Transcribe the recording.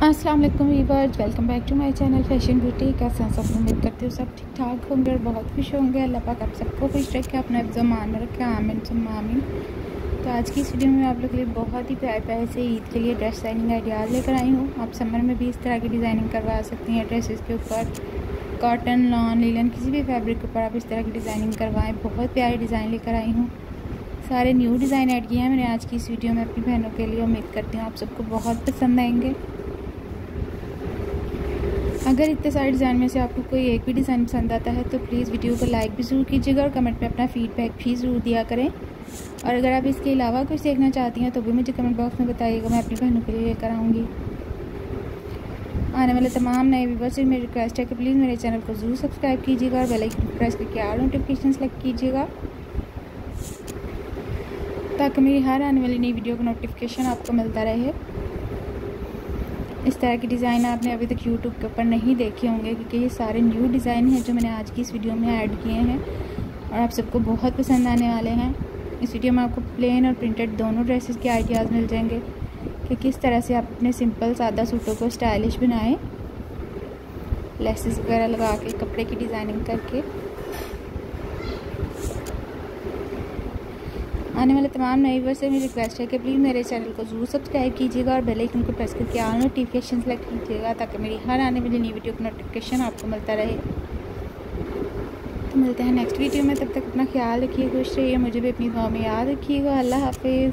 वालेकुम viewers, welcome back to my channel fashion beauty कैसे हैं सब उम्मीद करती हूँ सब ठीक ठाक होंगे और बहुत खुश होंगे। अल्लाह पाक आप सबको खुश रखे, अपना मान रखे। आमिन सुमामिन तो आज की इस वीडियो में आप लोग के लिए बहुत ही प्यारे प्यारे से ईद के लिए ड्रेस डिज़ाइनिंग आइडियाज़ लेकर आई हूँ। आप समर में भी इस तरह की डिज़ाइनिंग करवा सकती हैं ड्रेसेस के ऊपर। कॉटन लॉन लीलन किसी भी फैब्रिक के ऊपर आप इस तरह की डिज़ाइनिंग करवाएँ। बहुत प्यारी डिज़ाइन लेकर आई हूँ। सारे न्यू डिज़ाइन ऐड किए हैं मैंने आज की इस वीडियो में अपनी बहनों के लिए। उम्मीद करती हूँ आप सबको बहुत पसंद आएँगे। अगर इतने सारे डिज़ाइन में से आपको कोई एक भी डिज़ाइन पसंद आता है तो प्लीज़ वीडियो को लाइक भी ज़रूर कीजिएगा और कमेंट में अपना फीडबैक भी ज़रूर दिया करें। और अगर आप इसके अलावा कुछ देखना चाहती हैं तो भी मुझे कमेंट बॉक्स में बताइएगा, मैं अपनी बहनों के लिए लेकर आऊँगी। आने वाले तमाम नए व्यूवर्स से मेरी रिक्वेस्ट है कि प्लीज़ मेरे चैनल को ज़रूर सब्सक्राइब कीजिएगा और बेल आइकन प्रेस करके आर नोटिफिकेशन सेलेक्ट कीजिएगा। ताकि मेरी हर आने वाली नई वीडियो का नोटिफिकेशन आपको मिलता रहे। इस तरह की डिज़ाइन आपने अभी तक यूट्यूब के ऊपर नहीं देखे होंगे, क्योंकि ये सारे न्यू डिज़ाइन हैं जो मैंने आज की इस वीडियो में ऐड किए हैं और आप सबको बहुत पसंद आने वाले हैं। इस वीडियो में आपको प्लेन और प्रिंटेड दोनों ड्रेसेस के आइडियाज़ मिल जाएँगे कि किस तरह से आप अपने सिंपल सादा सूटों को स्टाइलिश बनाएँ लेसेस वगैरह लगा के, कपड़े की डिज़ाइनिंग करके। आने वाले तमाम नए वर्ष से मेरी रिक्वेस्ट है कि प्लीज़ मेरे चैनल को ज़रूर सब्सक्राइब कीजिएगा और बेल आइकन को प्रेस करके ऑल नोटिफिकेशन सेलेक्ट कीजिएगा ताकि मेरी हर आने वाली नई वीडियो का नोटिफिकेशन आपको मिलता रहे। तो मिलते हैं नेक्स्ट वीडियो में। तब तक अपना ख्याल रखिए खुश रहिए मुझे भी अपनी गाँव में याद रखिएगा। अल्लाह हाफिज़।